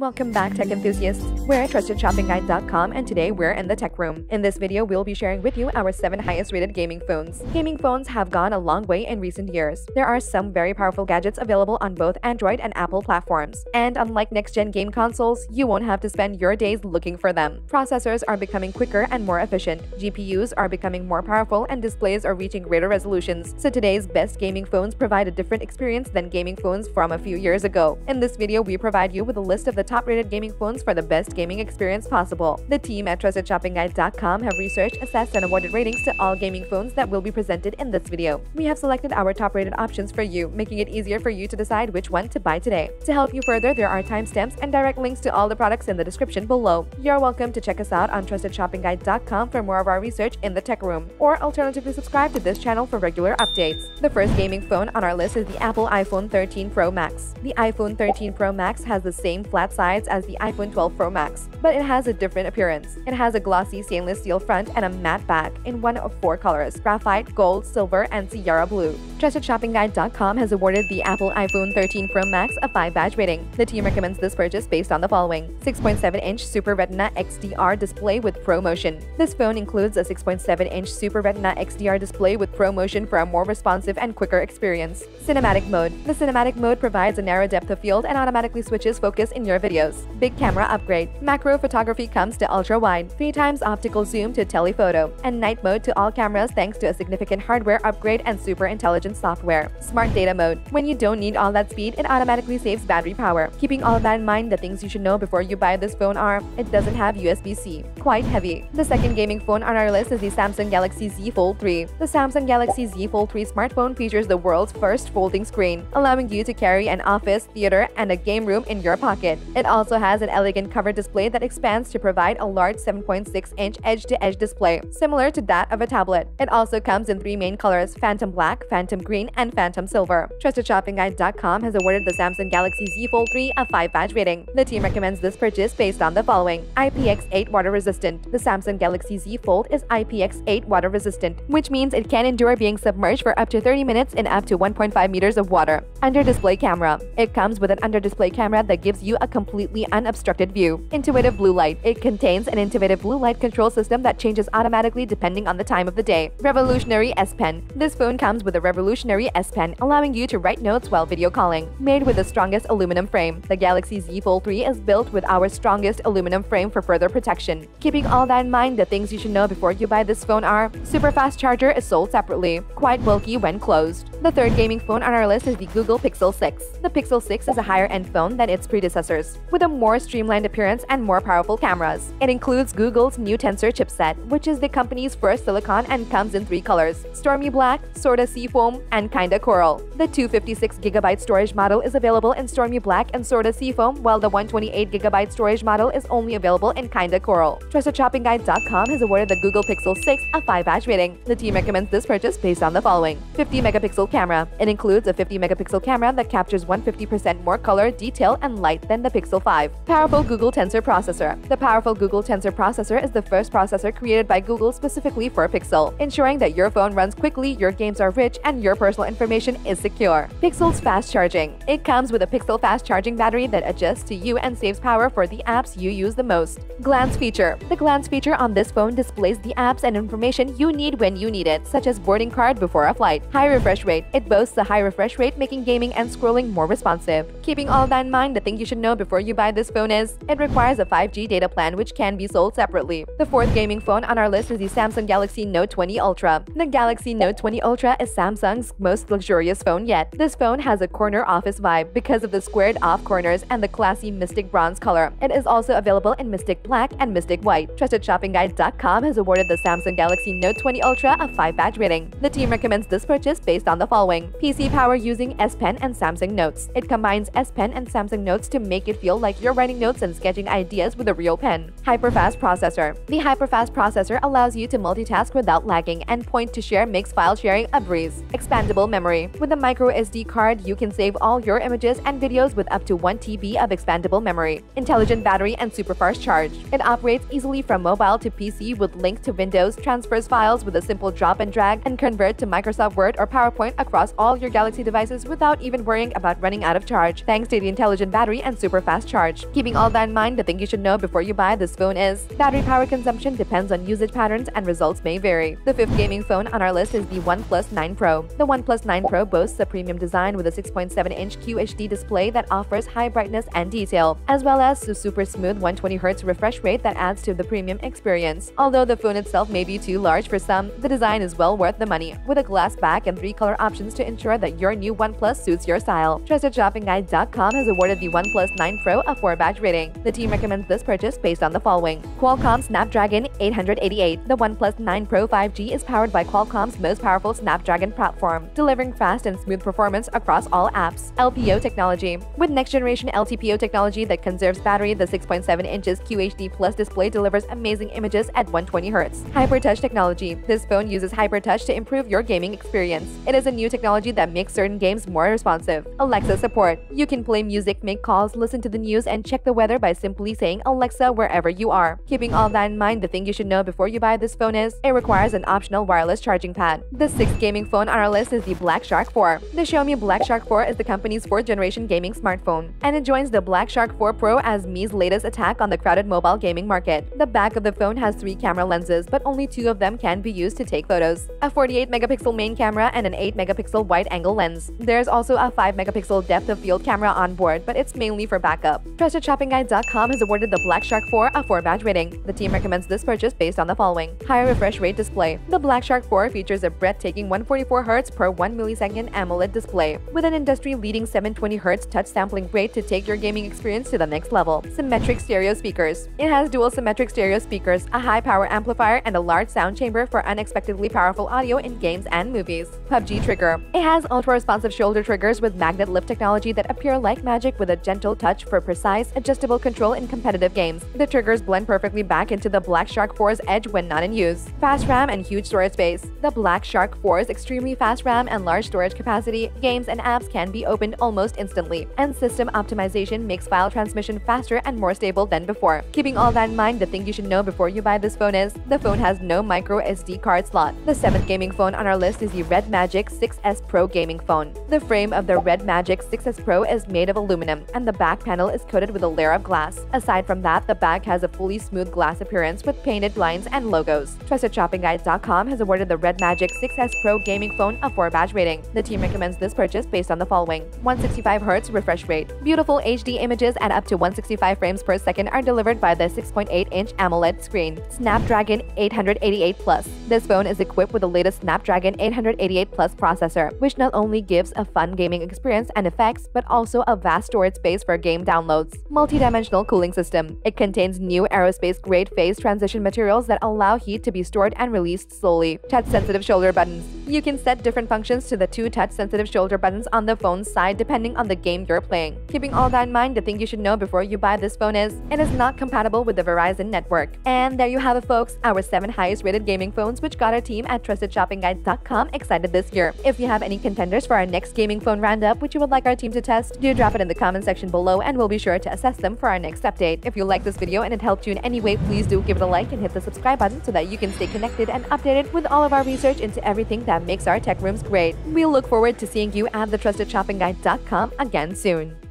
Welcome back, tech enthusiasts. We're at TrustedShoppingGuide.com and today we're in the tech room. In this video, we'll be sharing with you our 7 highest rated gaming phones. Gaming phones have gone a long way in recent years. There are some very powerful gadgets available on both Android and Apple platforms. And unlike next-gen game consoles, you won't have to spend your days looking for them. Processors are becoming quicker and more efficient. GPUs are becoming more powerful and displays are reaching greater resolutions. So today's best gaming phones provide a different experience than gaming phones from a few years ago. In this video, we provide you with a list of the top-rated gaming phones for the best gaming experience possible. The team at TrustedShoppingGuide.com have researched, assessed, and awarded ratings to all gaming phones that will be presented in this video. We have selected our top-rated options for you, making it easier for you to decide which one to buy today. To help you further, there are timestamps and direct links to all the products in the description below. You're welcome to check us out on TrustedShoppingGuide.com for more of our research in the tech room, or alternatively subscribe to this channel for regular updates. The first gaming phone on our list is the Apple iPhone 13 Pro Max. The iPhone 13 Pro Max has the same flat sides as the iPhone 12 Pro Max, but it has a different appearance. It has a glossy stainless steel front and a matte back in one of four colors graphite, gold, silver, and Sierra blue. TrustedShoppingGuide.com has awarded the Apple iPhone 13 Pro Max a 5 badge rating. The team recommends this purchase based on the following 6.7 inch Super Retina XDR display with ProMotion. This phone includes a 6.7 inch Super Retina XDR display with ProMotion for a more responsive and quicker experience. Cinematic mode The cinematic mode provides a narrow depth of field and automatically switches focus in your videos. Big camera upgrade Macro photography comes to ultra wide, 3 times optical zoom to telephoto, and night mode to all cameras thanks to a significant hardware upgrade and super intelligent software. Smart data mode When you don't need all that speed, it automatically saves battery power. Keeping all that in mind, the things you should know before you buy this phone are it doesn't have USB-C, quite heavy. The second gaming phone on our list is the Samsung Galaxy Z Fold 3. The Samsung Galaxy Z Fold 3 smartphone features the world's first folding screen, allowing you to carry an office, theater, and a game room in your pocket. It also has an elegant cover display that expands to provide a large 7.6-inch edge-to-edge display, similar to that of a tablet. It also comes in three main colors, Phantom Black, Phantom Green, and Phantom Silver. TrustedShoppingGuide.com has awarded the Samsung Galaxy Z Fold 3 a 5 badge rating. The team recommends this purchase based on the following. IPX8 water resistant. The Samsung Galaxy Z Fold is IPX8 water resistant, which means it can endure being submerged for up to 30 minutes in up to 1.5 meters of water. Under display camera. It comes with an under display camera that gives you a completely unobstructed view. Intuitive blue light. It contains an intuitive blue light control system that changes automatically depending on the time of the day. Revolutionary S Pen. This phone comes with a revolutionary S Pen, allowing you to write notes while video calling. Made with the strongest aluminum frame, the Galaxy Z Fold 3 is built with our strongest aluminum frame for further protection. Keeping all that in mind, the things you should know before you buy this phone are super fast charger is sold separately, quite bulky when closed. The third gaming phone on our list is the Google Pixel 6. The Pixel 6 is a higher-end phone than its predecessors, with a more streamlined appearance and more powerful cameras. It includes Google's new Tensor chipset, which is the company's first silicon and comes in three colors, Stormy Black, Sorta Seafoam, and Kinda Coral. The 256GB storage model is available in Stormy Black and Sorta Seafoam, while the 128GB storage model is only available in Kinda Coral. TrustedShoppingGuide.com has awarded the Google Pixel 6 a 5 badge rating. The team recommends this purchase based on the following. 50-megapixel camera. It includes a 50-megapixel camera that captures 150% more color, detail, and light than the Pixel 5. Powerful Google Tensor processor. The powerful Google Tensor processor is the first processor created by Google specifically for Pixel, ensuring that your phone runs quickly, your games are rich, and your personal information is secure. Pixel's fast charging. It comes with a Pixel fast charging battery that adjusts to you and saves power for the apps you use the most. Glance feature. The glance feature on this phone displays the apps and information you need when you need it, such as boarding card before a flight. High refresh rate. It boasts a high refresh rate, making gaming and scrolling more responsive. Keeping all that in mind, the thing you should know before you buy this phone is it requires a 5G data plan which can be sold separately. The fourth gaming phone on our list is the Samsung Galaxy Note 20 Ultra. The Galaxy Note 20 Ultra is Samsung's most luxurious phone yet. This phone has a corner office vibe because of the squared off corners and the classy Mystic Bronze color. It is also available in Mystic Black and Mystic White. TrustedShoppingGuide.com has awarded the Samsung Galaxy Note 20 Ultra a 5 badge rating. The team recommends this purchase based on the following. PC power using S Pen and Samsung Notes. It combines S Pen and Samsung Notes to make it feel like you're writing notes and sketching ideas with a real pen. Hyperfast processor. The hyperfast processor allows you to multitask without lagging and point to share makes file sharing a breeze. Expandable memory. With a micro SD card, you can save all your images and videos with up to 1 TB of expandable memory. Intelligent battery and super fast charge. It operates easily from mobile to PC with link to Windows, transfers files with a simple drop and drag, and convert to Microsoft Word or PowerPoint across all your Galaxy devices without even worrying about running out of charge, thanks to the intelligent battery and super fast charge. Keeping all that in mind, the thing you should know before you buy this phone is battery power consumption depends on usage patterns and results may vary. The fifth gaming phone on our list is the OnePlus 9 Pro. The OnePlus 9 Pro boasts a premium design with a 6.7-inch QHD display that offers high brightness and detail, as well as a super smooth 120Hz refresh rate that adds to the premium experience. Although the phone itself may be too large for some, the design is well worth the money, with a glass back and three color options to ensure that your new OnePlus suits your style. TrustedShoppingGuide.com has awarded the OnePlus 9 Pro a 4-badge rating. The team recommends this purchase based on the following. Qualcomm Snapdragon 888 The OnePlus 9 Pro 5G is powered by Qualcomm's most powerful Snapdragon platform, delivering fast and smooth performance across all apps. LTPO technology With next-generation LTPO technology that conserves battery, the 6.7 inches QHD Plus display delivers amazing images at 120Hz. HyperTouch technology This phone uses HyperTouch to improve your gaming experience. It is a new technology that makes certain games more responsive. Alexa support You can play music, make calls, listen to the news, and check the weather by simply saying Alexa wherever you are. Keeping all that in mind, the thing you should know before you buy this phone is it requires an optional wireless charging pad. The sixth gaming phone on our list is the Black Shark 4. The Xiaomi Black Shark 4 is the company's fourth generation gaming smartphone, and it joins the Black Shark 4 Pro as Mi's latest attack on the crowded mobile gaming market. The back of the phone has three camera lenses, but only two of them can be used to take photos. A 48 megapixel main camera and an 8 megapixel wide angle lens. There's also a 5 megapixel depth of field camera on board, but it's mainly for backup. TrustedShoppingGuide.com has awarded the Black Shark 4 a 4-badge rating. The team recommends this purchase based on the following. Higher refresh rate display. The Black Shark 4 features a breathtaking 144Hz per 1 millisecond AMOLED display, with an industry-leading 720Hz touch sampling rate to take your gaming experience to the next level. Symmetric stereo speakers. It has dual symmetric stereo speakers, a high-power amplifier, and a large sound chamber for unexpectedly powerful audio in games and movies. PUBG Trigger. It has ultra-responsive shoulder triggers with magnet lift technology that appear like magic with a gentle touch for precise, adjustable control in competitive games. The triggers blend perfectly back into the Black Shark 4's edge when not in use. Fast RAM and huge storage space. The Black Shark 4's extremely fast RAM and large storage capacity, games and apps can be opened almost instantly, and system optimization makes file transmission faster and more stable than before. Keeping all that in mind, the thing you should know before you buy this phone is the phone has no micro SD card slot. The seventh gaming phone on our list is the Red Magic 6S Pro gaming phone. The frame of the Red Magic 6S Pro is made of aluminum, and the back panel is coated with a layer of glass. Aside from that, the back has a fully smooth glass appearance with painted lines and logos. TrustedShoppingGuide.com has awarded the Red Magic 6S Pro gaming phone a 4-badge rating. The team recommends this purchase based on the following. 165Hz refresh rate. Beautiful HD images at up to 165 frames per second are delivered by the 6.8-inch AMOLED screen. Snapdragon 888 Plus. This phone is equipped with the latest Snapdragon 888 Plus processor, which not only gives a fun gaming experience and effects, but also a vast storage space for game downloads. Multi-dimensional cooling system. It contains new aerospace-grade phase transition materials that allow heat to be stored and released slowly. Touch-sensitive shoulder buttons. You can set different functions to the two touch-sensitive shoulder buttons on the phone's side depending on the game you're playing. Keeping all that in mind, the thing you should know before you buy this phone is it is not compatible with the Verizon network. And there you have it folks, our 7 highest rated gaming phones which got our team at TrustedShoppingGuide.com excited this year. If you have any contenders for our next gaming phone roundup which you would like our team to test, do drop it in the comment section below and we'll be sure to assess them for our next update. If you like this video and it helped you in any way, please do give it a like and hit the subscribe button so that you can stay connected and updated with all of our research into everything that makes our tech rooms great. We look forward to seeing you at thetrustedshoppingguide.com again soon.